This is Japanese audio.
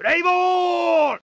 プレイボール